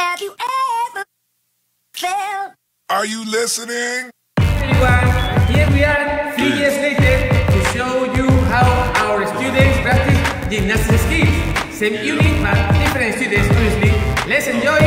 Have you ever felt? Are you listening? everyone, here we are three years later to show you how our students practice gymnastics skills. Same unit but different students, obviously. Let's enjoy